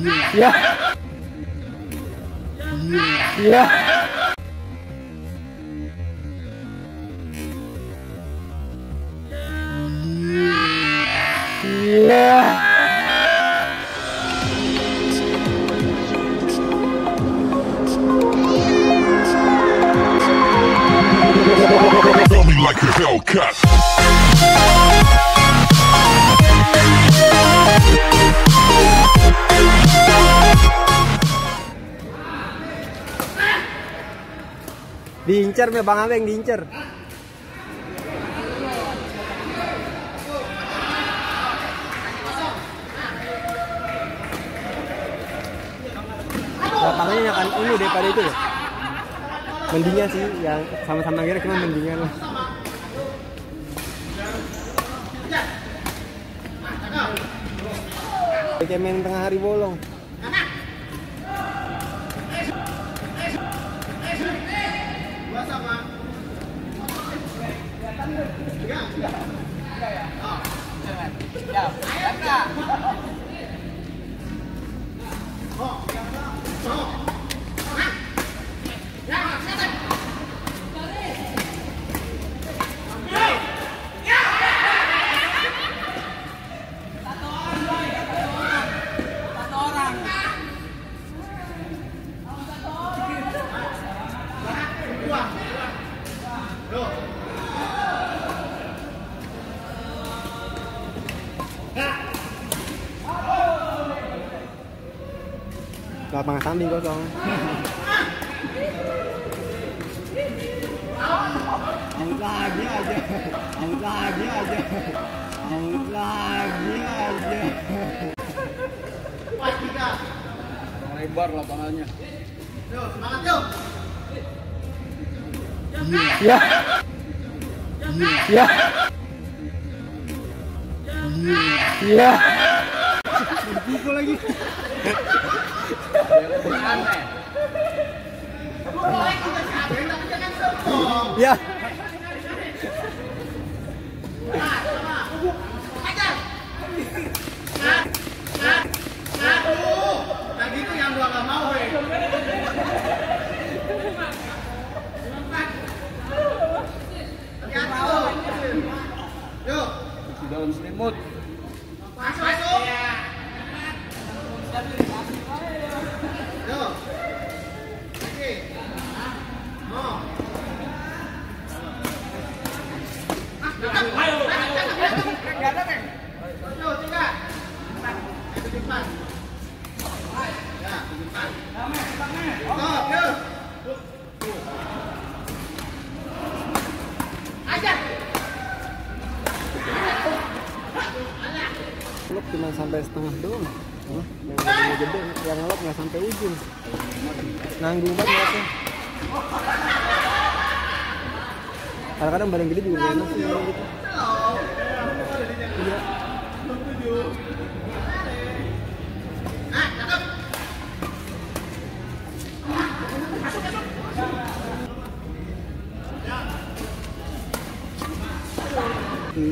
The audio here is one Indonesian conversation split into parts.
Yeah. Yeah. Yeah. yeah. yeah. like a Hellcat. Diincer me Bang Abeng diincer. Lapangannya kan ini daripada itu loh. Mendingan sih yang sama-sama kira cuma mendingan lah. Kayak tengah hari bolong. Oh, Lapangan samping kosong. Out lagi aja. Out lagi aja. Out lagi aja. Lebar lapangannya. Ya. Ya. Ya. Pukul lagi. Ya. Ngelop cuma sampai setengah doang. Yang gede, yang ngelop nggak sampai ujung. Nanggung banget ngelopnya. Kadang-kadang badan gede juga enak sih.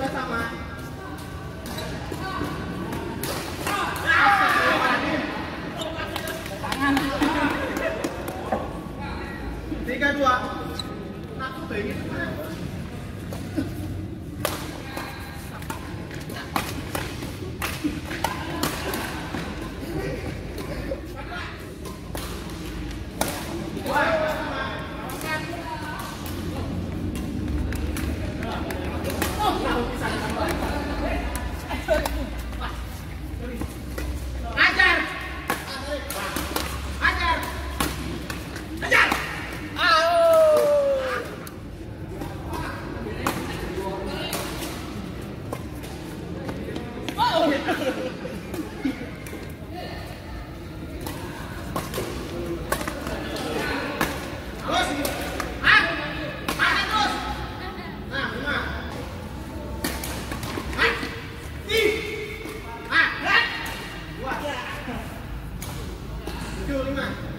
在上班。Chưa!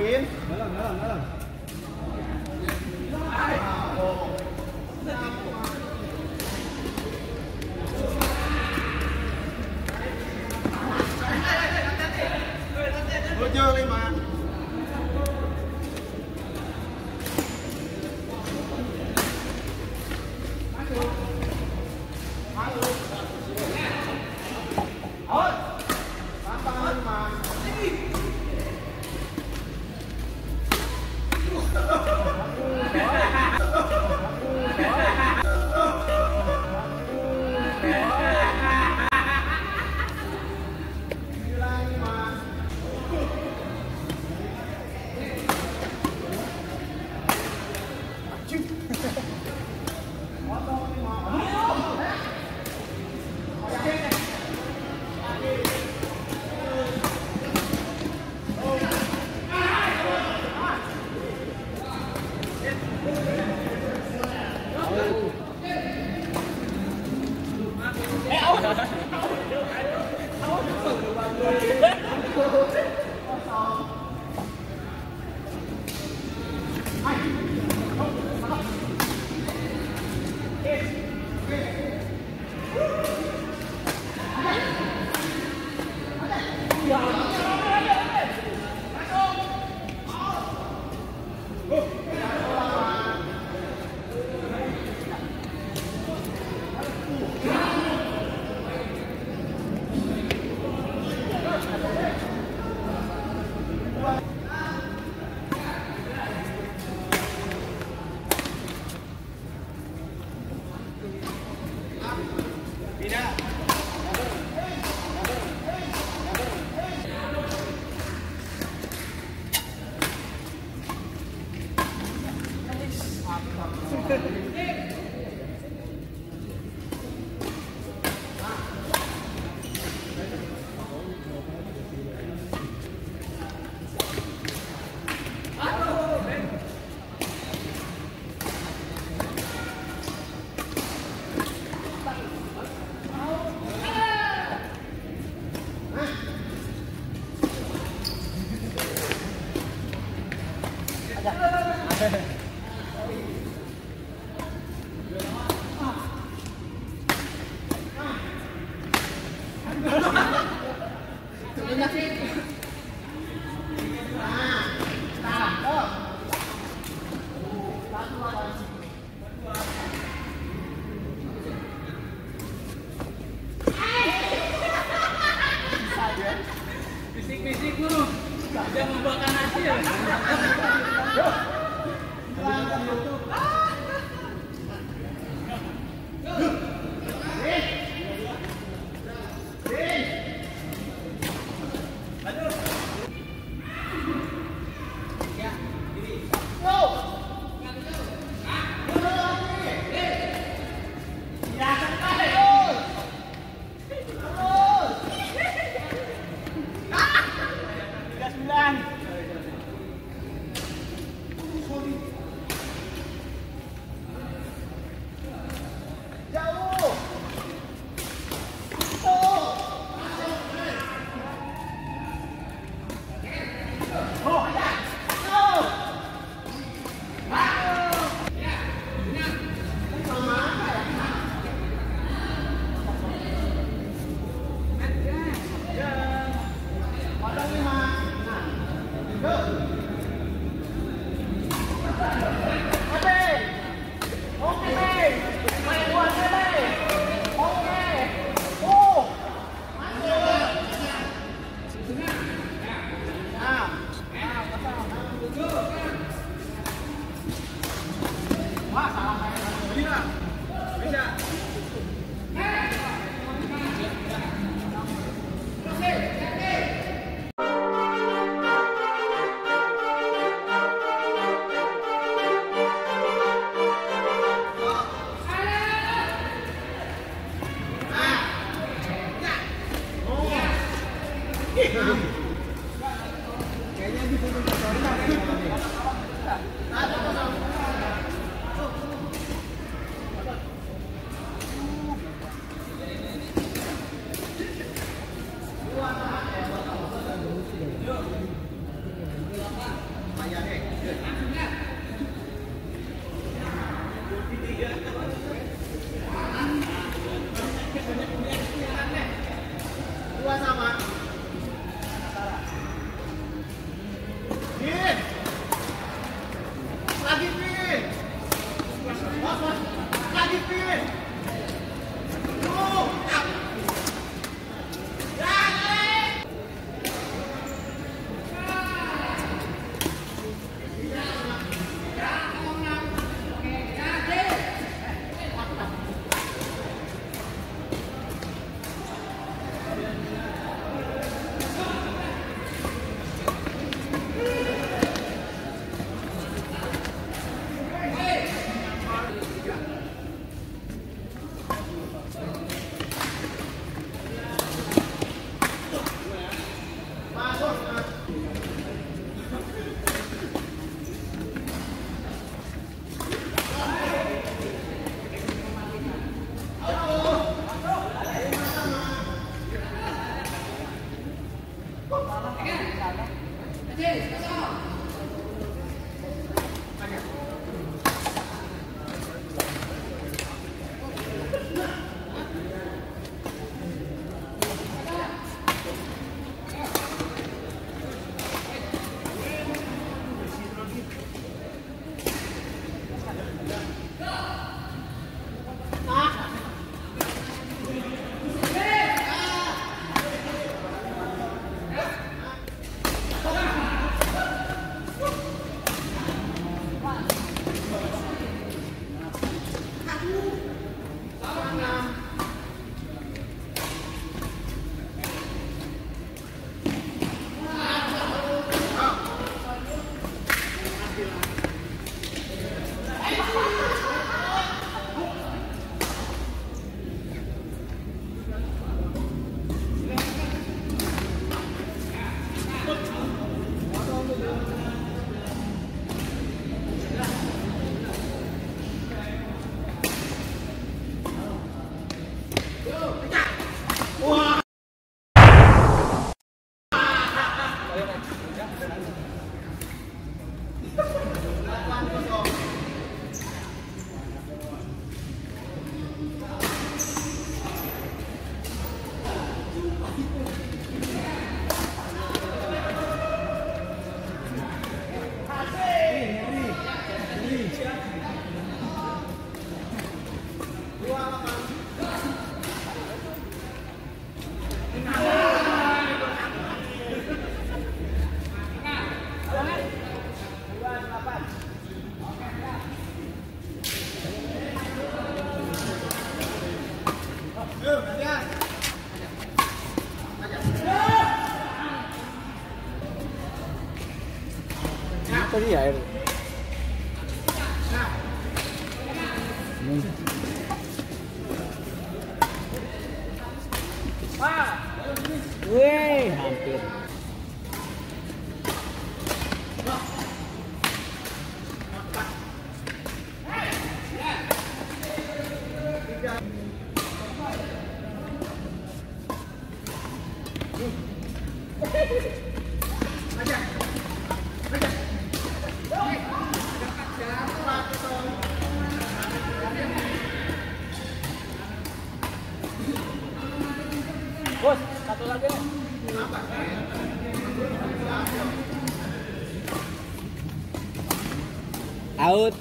spin すいません。una Wow. Yeah. Out.